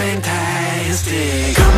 fantastic.